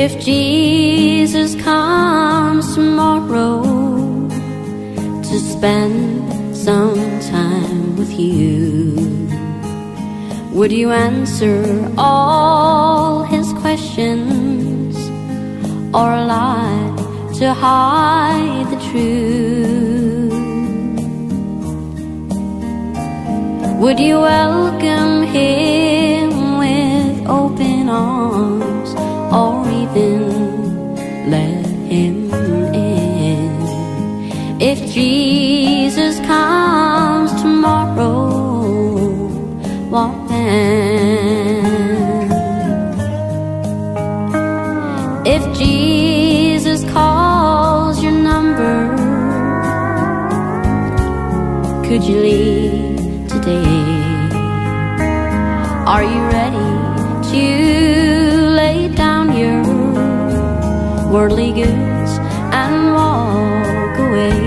If Jesus comes tomorrow to spend some time with you, would you answer all his questions or lie to hide the truth? Would you welcome him with open arms or let him in? If Jesus comes tomorrow, what then? If Jesus calls your number, could you leave worldly goods and walk away?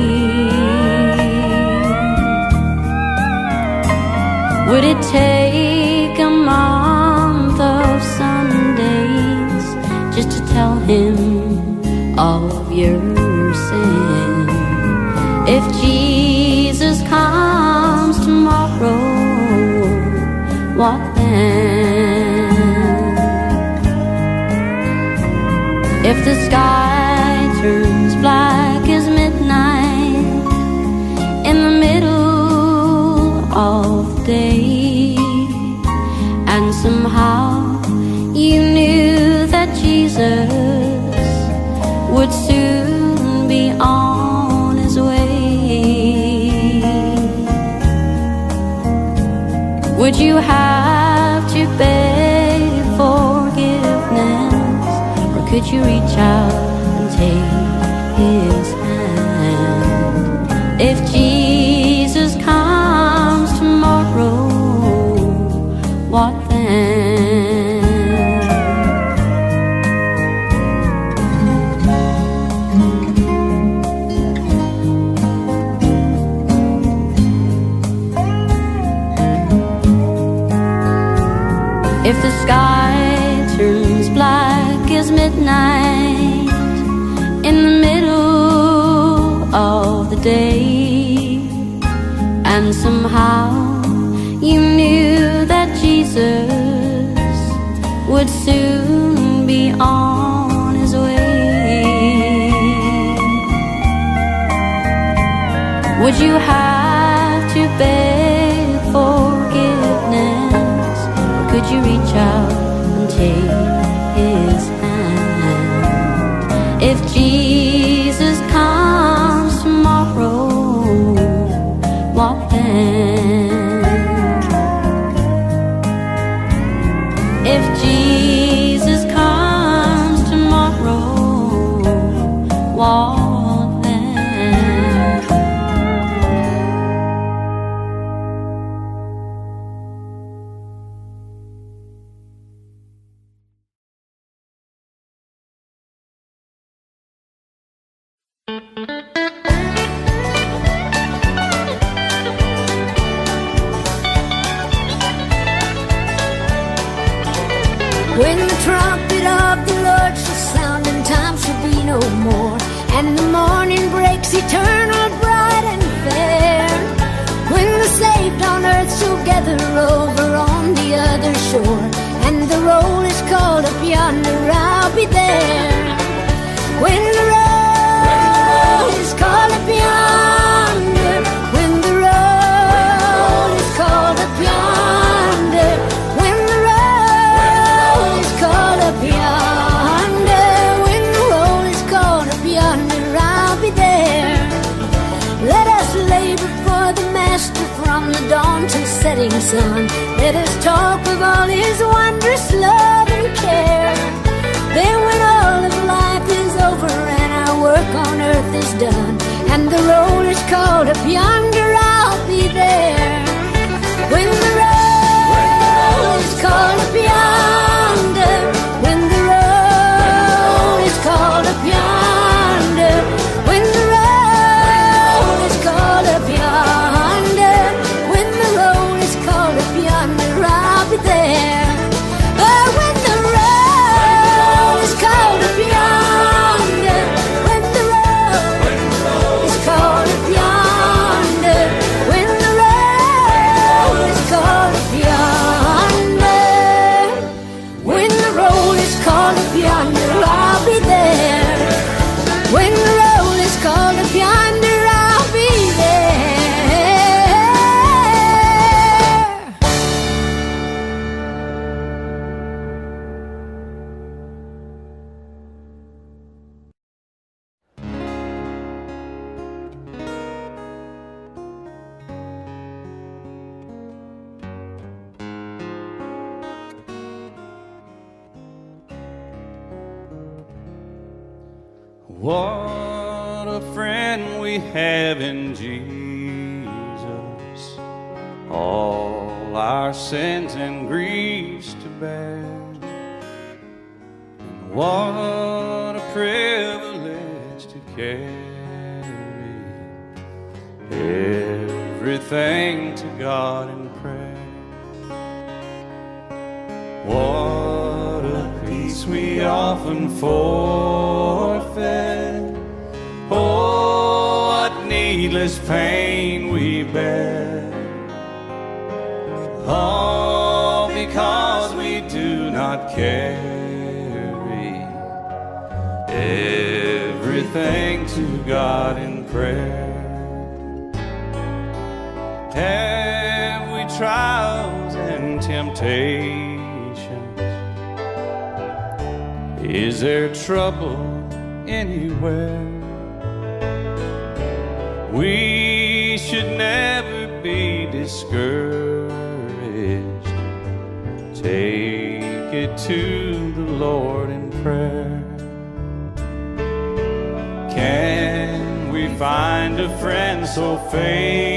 Would it take a month of Sundays just to tell him of your sin? If Jesus comes tomorrow, what then? The sky turns black as midnight in the middle of day, and somehow you knew that Jesus would soon be on his way. Would you have you reach out somehow you knew that Jesus would soon from the dawn to setting sun. Let us talk of all His wondrous love and care. Then, when all of life is over and our work on earth is done, and the roll is called up yonder, I'll be there. When the trials and temptations? Is there trouble anywhere? We should never be discouraged. Take it to the Lord in prayer. Can we find a friend so faithful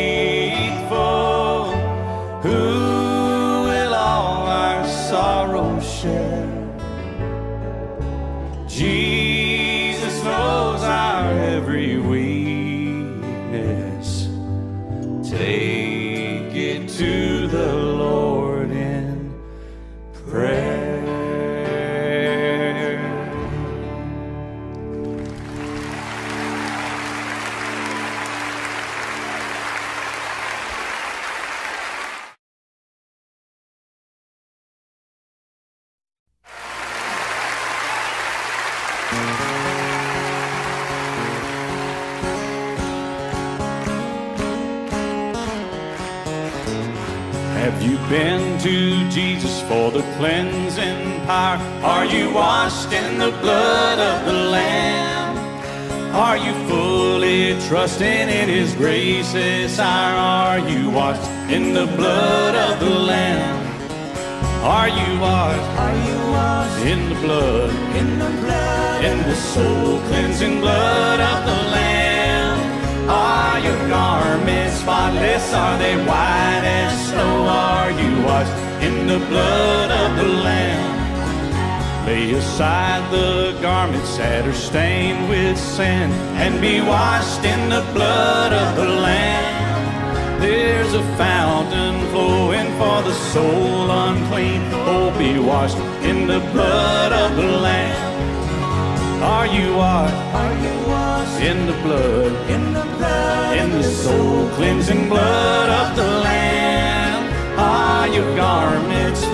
Lay aside the garments that are stained with sin and be washed in the blood of the Lamb. There's a fountain flowing for the soul unclean. Oh, be washed in the blood of the Lamb. Are you washed? Are you washed in the blood? In the blood, in the soul cleansing blood of the Lamb.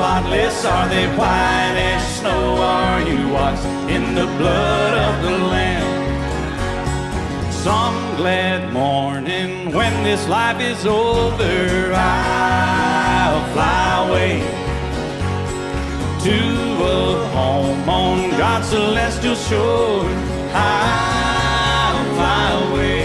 Spotless? Are they white as snow? Are you washed in the blood of the Lamb? Some glad morning when this life is over, I'll fly away to a home on God's celestial shore. I'll fly away.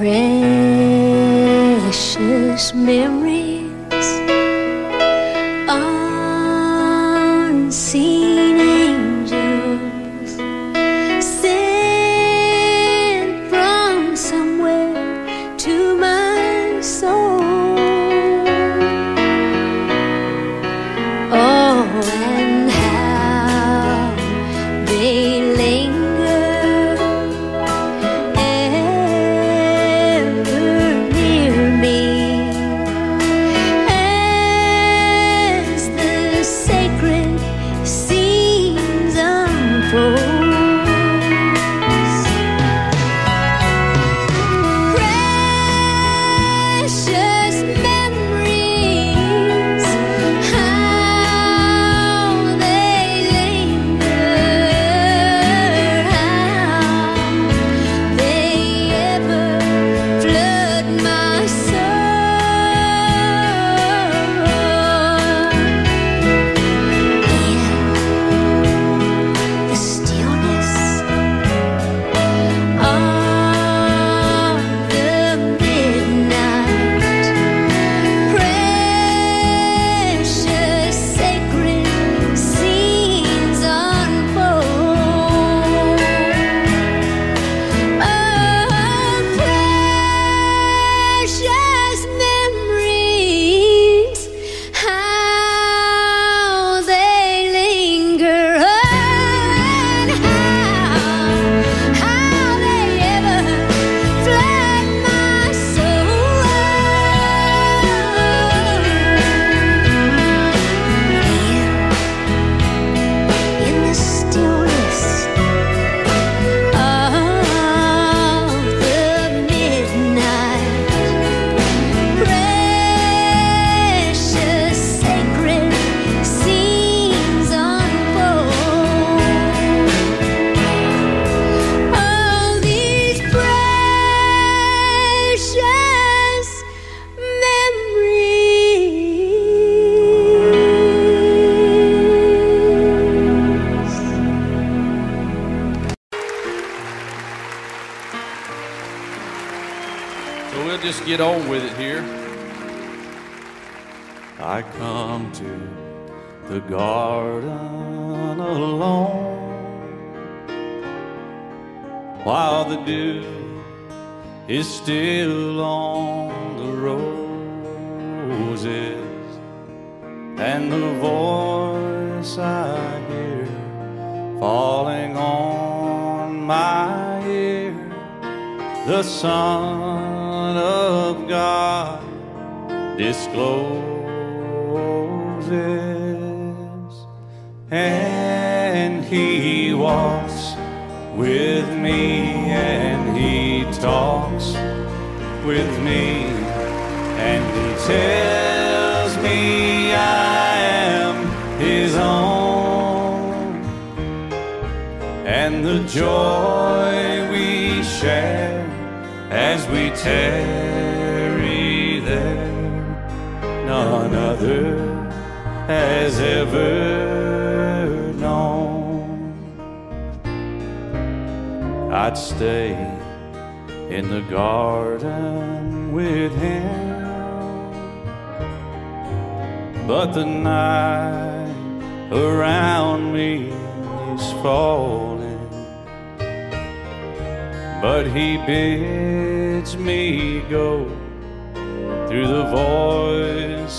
Precious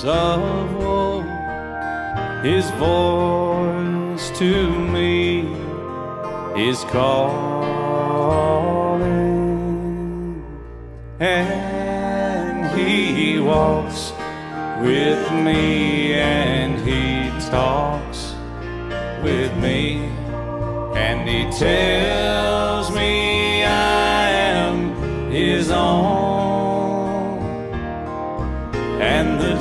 of woe. His voice to me is calling, and he walks with me, and he talks with me, and he tells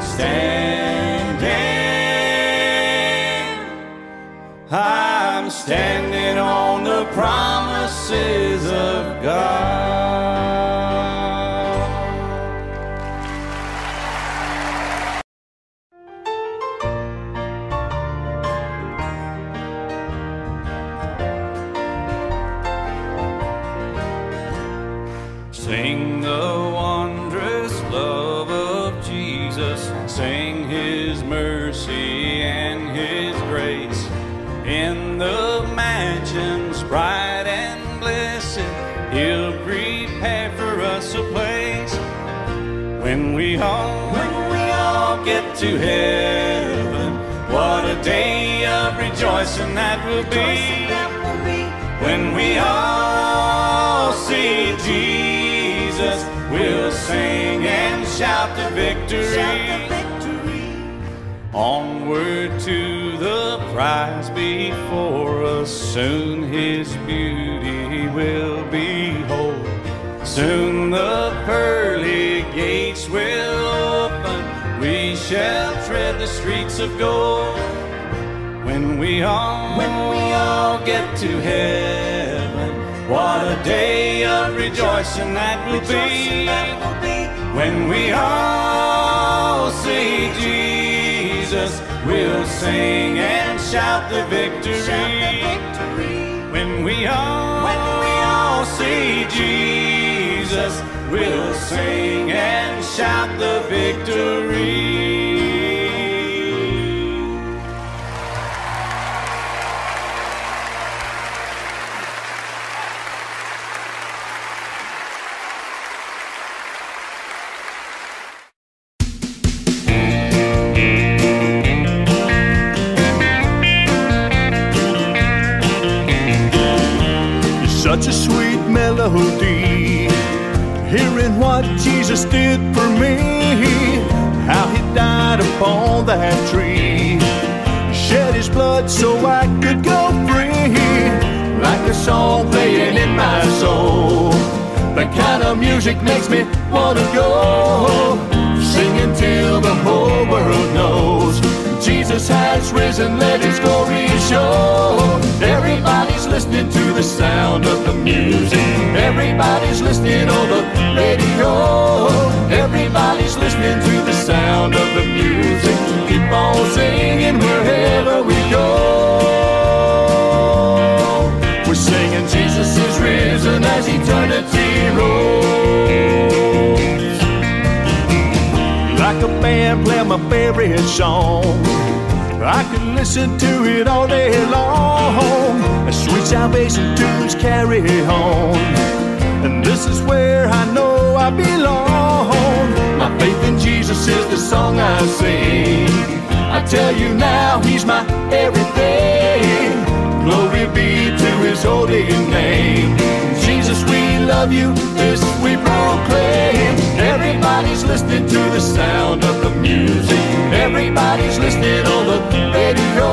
standing. I'm standing on the promises to heaven. What a day of rejoicing that will be when we all see Jesus. We'll sing and shout the victory. Onward to the prize before us. Soon his beauty will behold. Soon the pearly streets of gold. When we all, when we all get to heaven, what a day of rejoicing that will be. When we all see Jesus, we'll sing and shout the victory. When we all, when we all see Jesus, we'll sing and shout the victory. Blood so I could go free, like a song playing in my soul. The kind of music makes me wanna go, singing till the whole world knows. Jesus has risen, let his glory show. Everybody's listening to the sound of the music. Everybody's listening on the radio. Everybody's listening to the sound of the music. Keep on singing wherever we We're singing Jesus is risen as eternity rolls. Like a band playing my favorite song. I can listen to it all day long. As sweet salvation tunes carry on. And this is where I know I belong. My faith in Jesus is the song I sing. I tell you now, He's my everything. Glory be to His holy name. Jesus, we love you. This we proclaim. Everybody's listening to the sound of the music. Everybody's listening on the radio.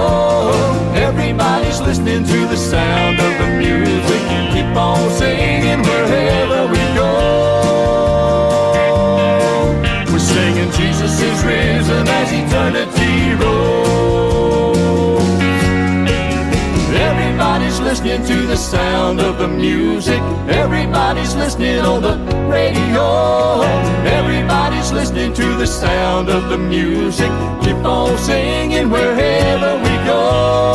Everybody's listening to the sound of the music. Keep on singing wherever we go. We're singing Jesus is risen as eternity listening to the sound of the music. Everybody's listening on the radio. Everybody's listening to the sound of the music. Keep on singing wherever we go.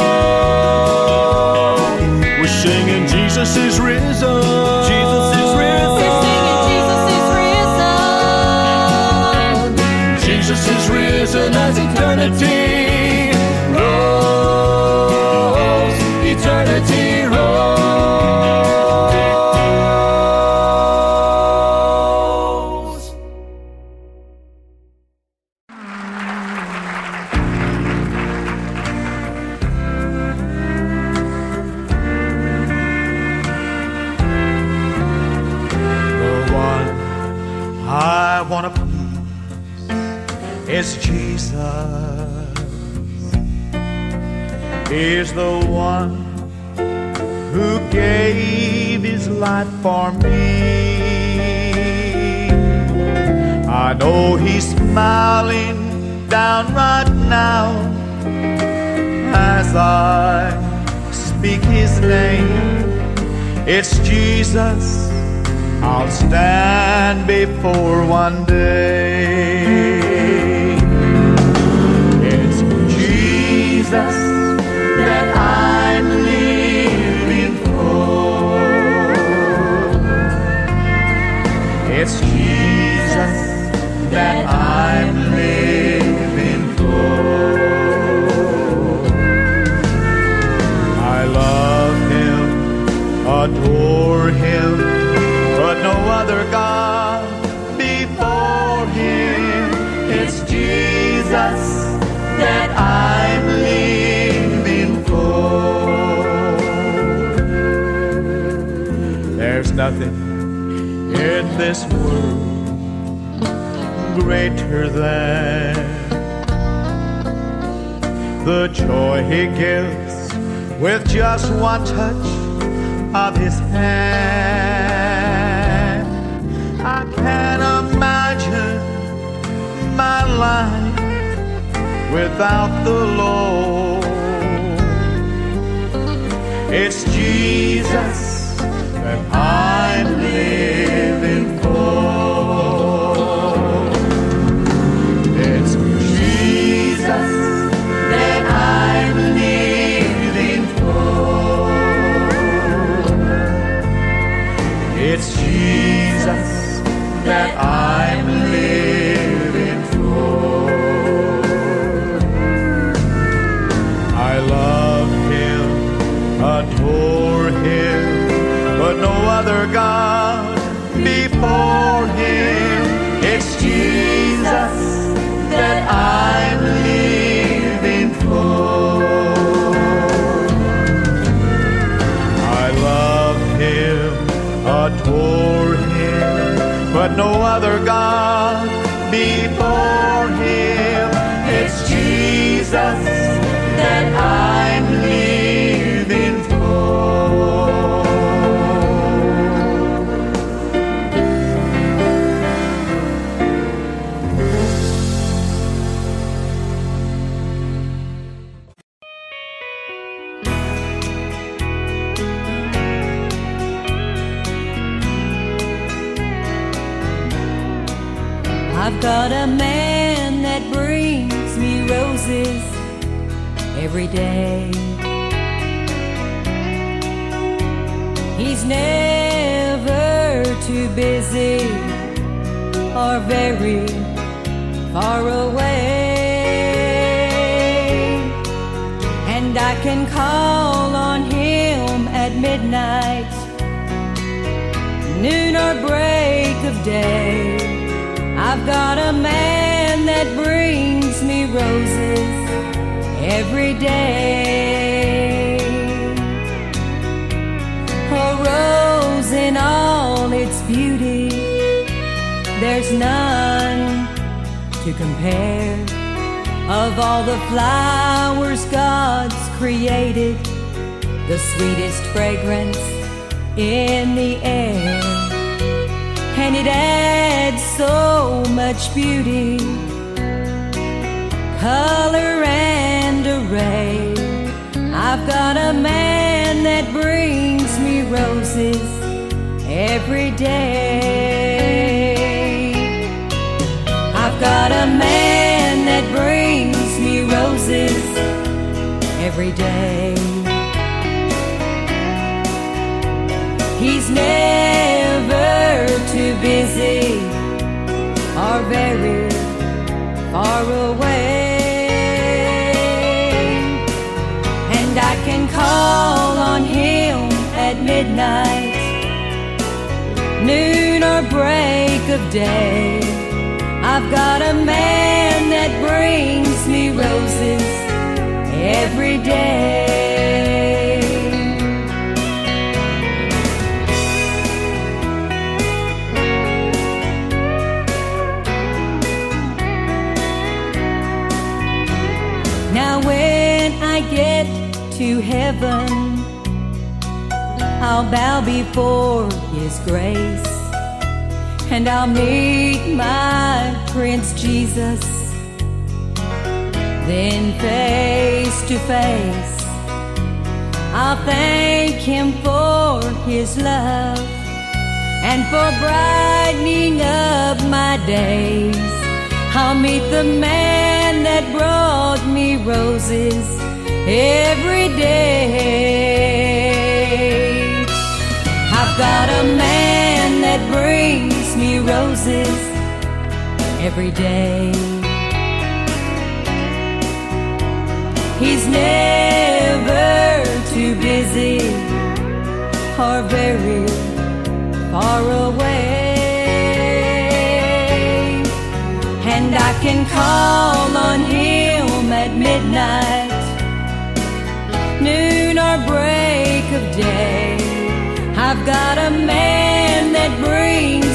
We're singing Jesus is risen. Jesus is risen. We sing in Jesus is risen. Jesus is risen as eternity Jesus. Is the one who gave his life for me. I know he's smiling down right now as I speak his name. It's Jesus I'll stand before one day. That I'm living for. I love him, adore him, but no other God before him. Jesus that I'm living for. There's nothing in this world greater than the joy he gives with just one touch of his hand. I can't imagine my life without the Lord. It's Jesus other God before him. Busy or very far away. And I can call on him at midnight, noon or break of day. I've got a man that brings me roses every day. There's none to compare. Of all the flowers God's created, the sweetest fragrance in the air and it adds so much beauty, color and array. I've got a man that brings me roses every day. I've got a man that brings me roses every day. He's never too busy or very far away. And I can call on him at midnight, noon or break of day. I've got a man that brings me roses every day. Now, when I get to heaven, I'll bow before His grace and I'll meet my Prince Jesus. Then, face to face, I'll thank Him for His love and for brightening up my days. I'll meet the man that brought me roses every day. I've got a man that brings me roses every day. He's never too busy or very far away. And I can call on him at midnight, noon or break of day. I've got a man that brings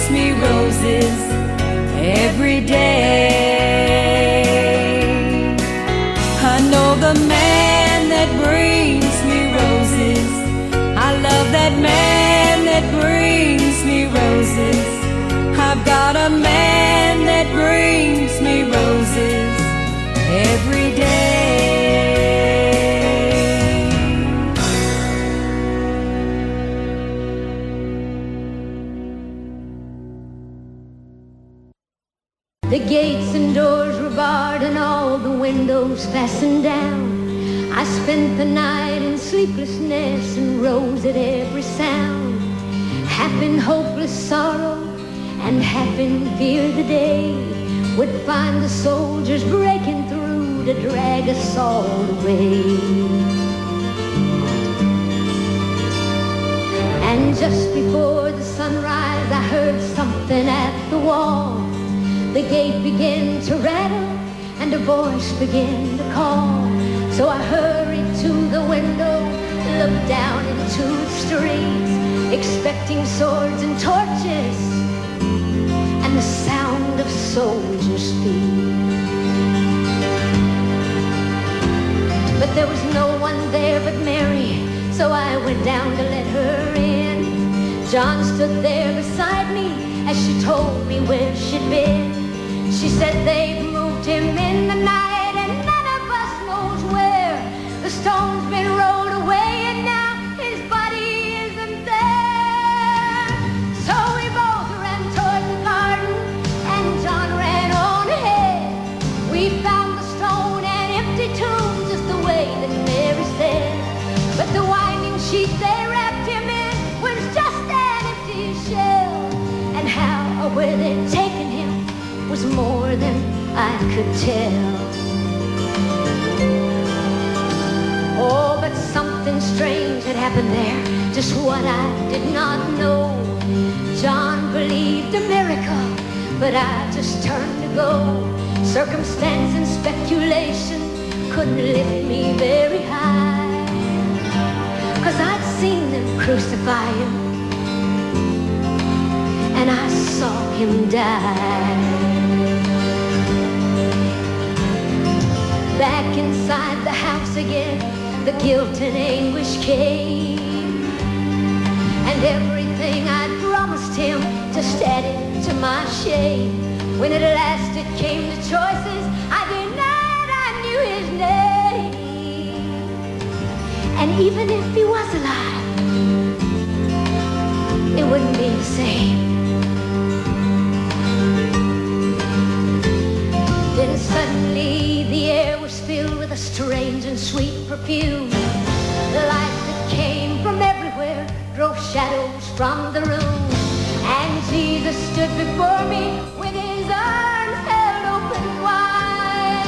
every day. I know the man that brings me roses. I love that man that brings me roses. I've got a man that brings The gates and doors were barred and all the windows fastened down. I spent the night in sleeplessness and rose at every sound. Half in hopeless sorrow and half in fear the day would find the soldiers breaking through to drag us all away. And just before the sunrise, I heard something at the wall. The gate began to rattle and a voice began to call. So I hurried to the window, looked down into the streets, expecting swords and torches and the sound of soldiers' feet. But there was no one there but Mary, so I went down to let her in. John stood there beside me as she told me where she'd been. She said they've moved him in the night and none of us knows where. The stone's been rolled could tell. Oh, but something strange had happened there, just what I did not know. John believed a miracle, but I just turned to go. Circumstance and speculation couldn't lift me very high. Cause I'd seen them crucify him, and I saw him die. Back inside the house again, the guilt and anguish came. And everything I'd promised him just added to my shame. When at last it came to choices, I denied I knew his name. And even if he was alive, it wouldn't be the same. Then suddenly the air with a strange and sweet perfume. The light that came from everywhere drove shadows from the room. And Jesus stood before me with his arms held open wide.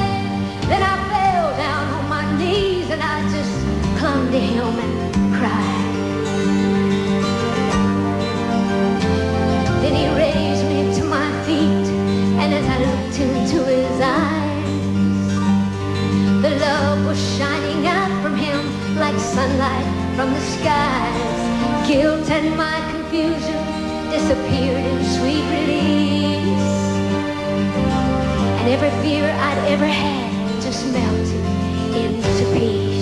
Then I fell down on my knees and I just clung to him and cried. Then he raised me to my feet, and as I looked into his eyes, the was shining out from him like sunlight from the skies. Guilt and my confusion disappeared in sweet release. And every fear I'd ever had just melted into peace.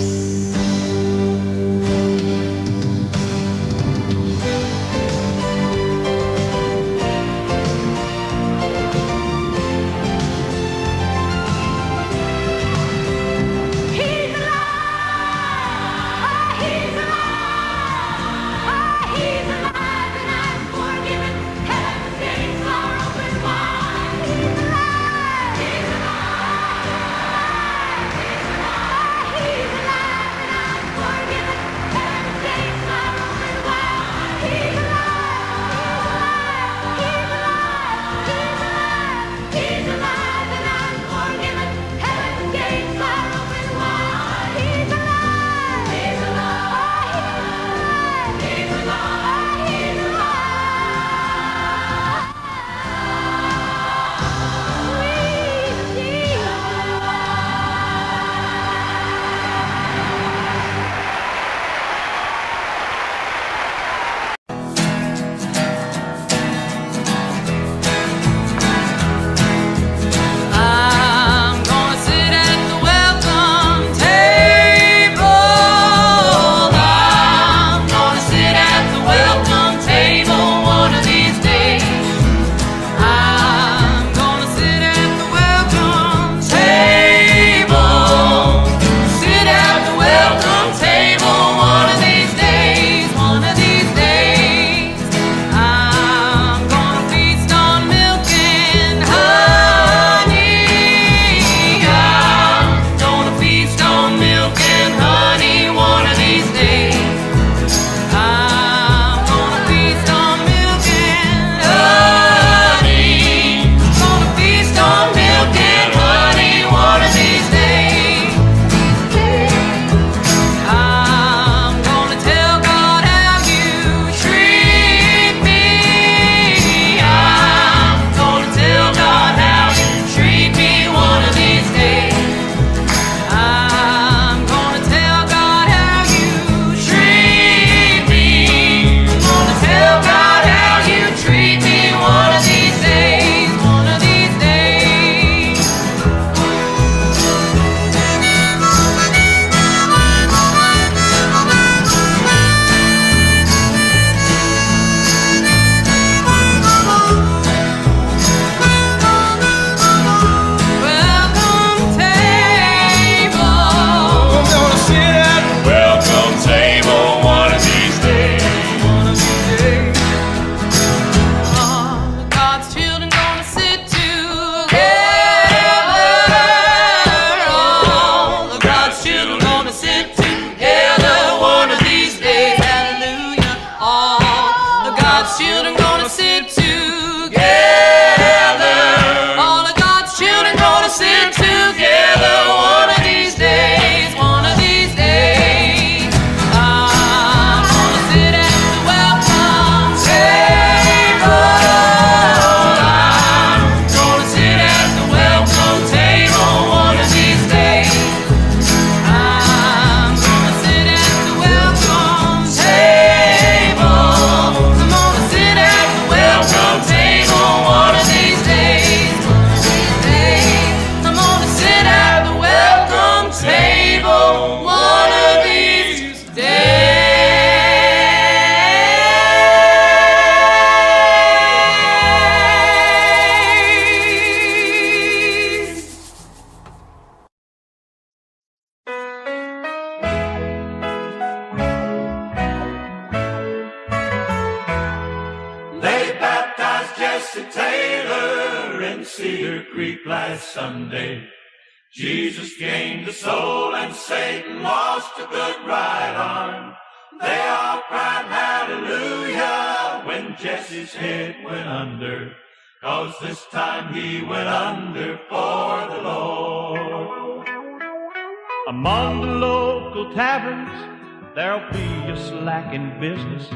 In business.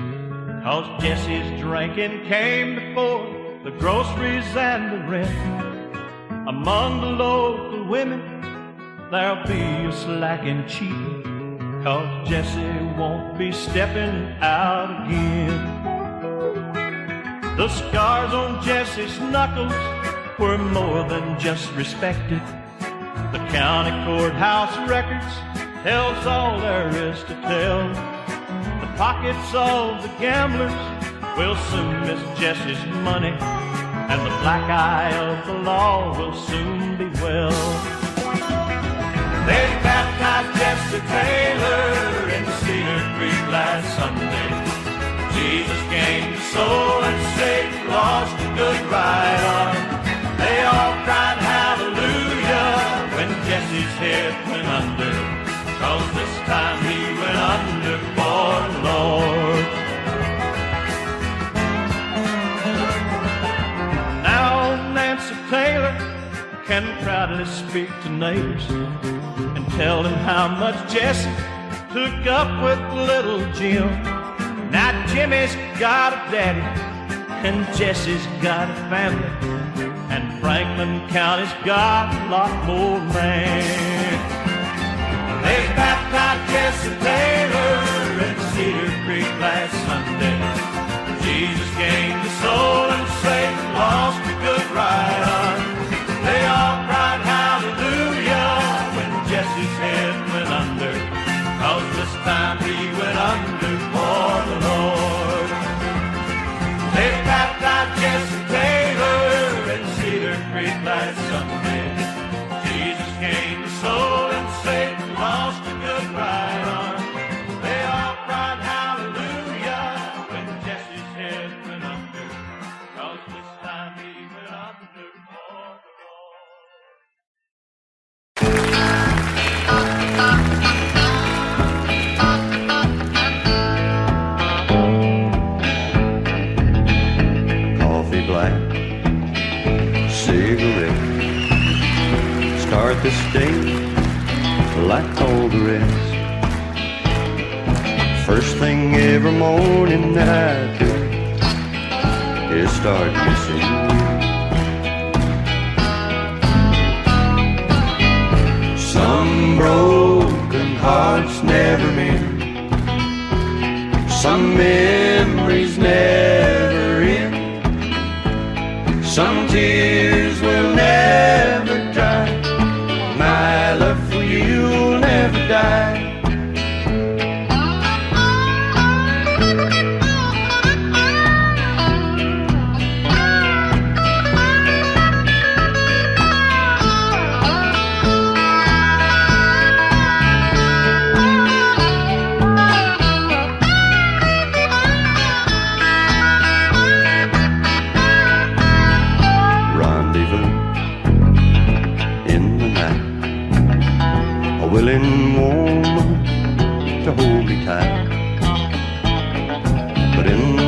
Cause Jesse's drinking came before the groceries and the rent. Among the local women, there'll be a slack in cheating. Cause Jesse won't be stepping out again. The scars on Jesse's knuckles were more than just respected. The county courthouse records tells all there is to tell. The pockets of the gamblers will soon miss Jesse's money, and the black eye of the law will soon be well. They baptized Jesse Taylor in Cedar Creek last Sunday. Jesus gained a soul and Satan lost a good right arm. They all cried hallelujah when Jesse's head went under. Cause this time he went under Lord. Now Nancy Taylor can proudly speak to neighbors and tell them how much Jesse took up with little Jim. Now Jimmy's got a daddy and Jesse's got a family and Franklin County's got a lot more land. They baptized Jesse Taylor in Cedar Creek last Sunday. Jesus gained a soul and Satan lost a good right This day like all the rest. First thing every morning that I do is start missing you. Some broken hearts never mend. Some memories never end. Some tears will never die. But in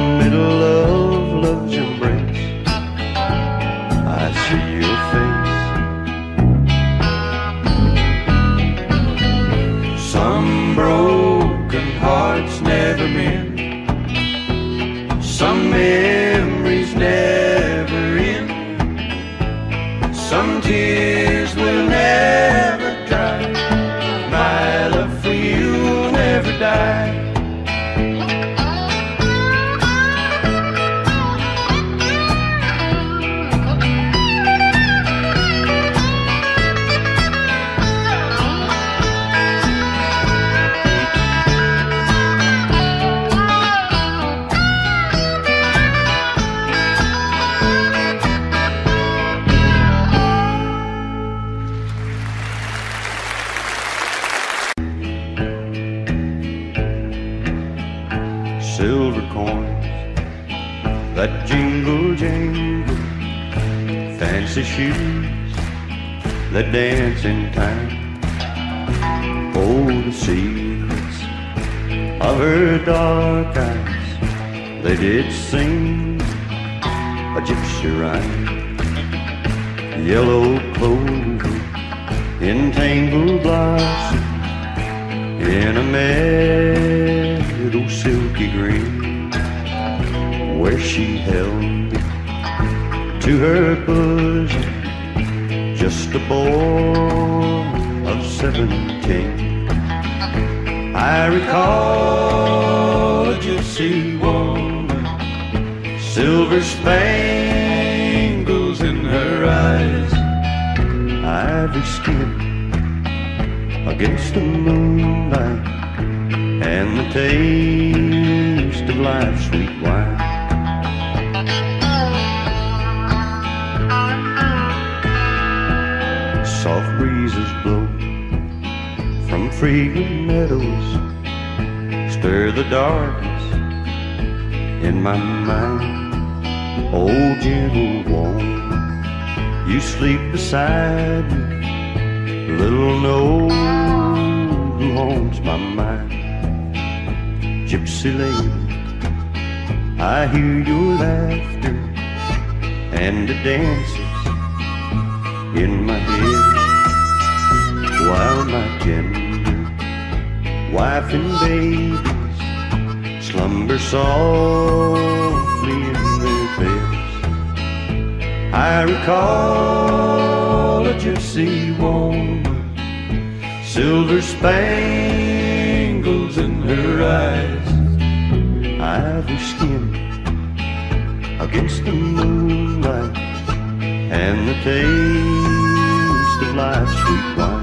dance in time. Oh, the secrets of her dark eyes, they did sing a gypsy rhyme. Yellow clover in tangled blossom in a meadow silky green where she held me to her bosom just a boy of seventeen. I recall a gypsy woman silver spangles in her eyes ivory skin against the moonlight and the taste of life's sweet fragrant meadows, stir the darkness in my mind. Oh, gentle one, you sleep beside me, little know who haunts my mind. Gypsy lady, I hear your laughter and the dances in my head while my tender wife and babies slumber softly in their beds. I recall a gypsy woman silver spangles in her eyes, ivory skin against the moonlight, and the taste of life's sweet wine.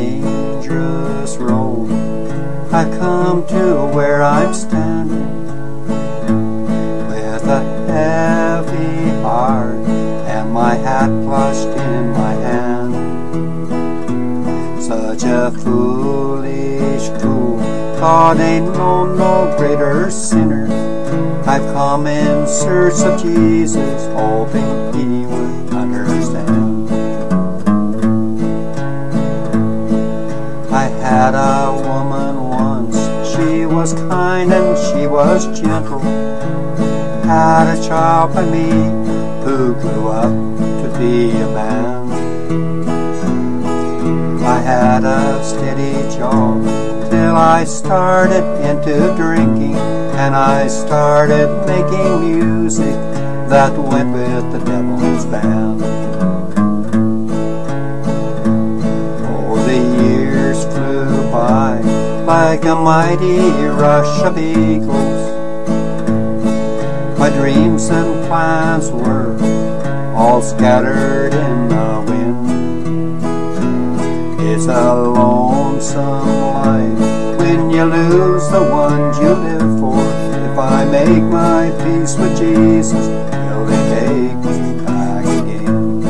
dangerous road. I come to where I'm standing with a heavy heart and my hat clutched in my hand. Such a foolish fool, thought ain't known no greater sinner. I've come in search of Jesus, hoping He had a woman once, she was kind and she was gentle. Had a child by me who grew up to be a man. I had a steady job till I started into drinking and I started making music that went with the devil's band. Like a mighty rush of eagles. My dreams and plans were all scattered in the wind. It's a lonesome life when you lose the ones you live for. If I make my peace with Jesus, will they take me back again?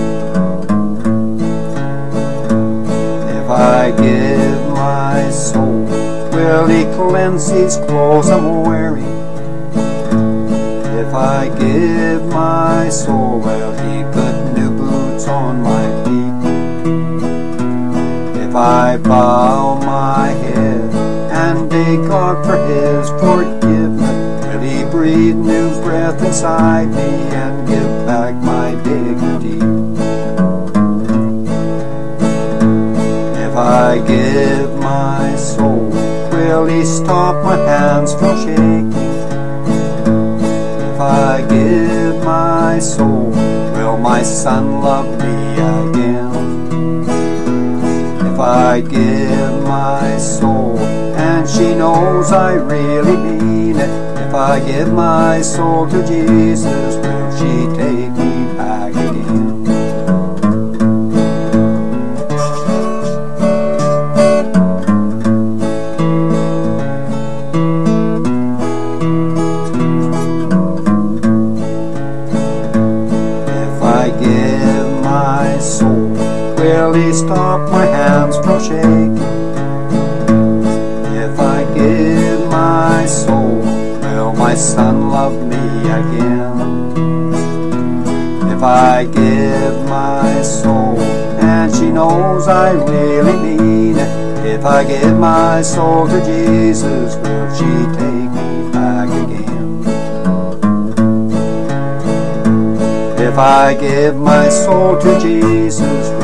If I give my soul, will he cleanse these clothes I'm wearing? If I give my soul, will he put new boots on my feet? If I bow my head and beg God for his forgiveness, will he breathe new breath inside me and give back my dignity? If I give my soul, he stop my hands from shaking? If I give my soul, will my son love me again? If I give my soul, and she knows I really mean it, if I give my soul to Jesus, will she take stop my hands from shaking? If I give my soul, will my son love me again? If I give my soul, and she knows I really mean it, if I give my soul to Jesus, will she take me back again? If I give my soul to Jesus,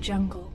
Jungle.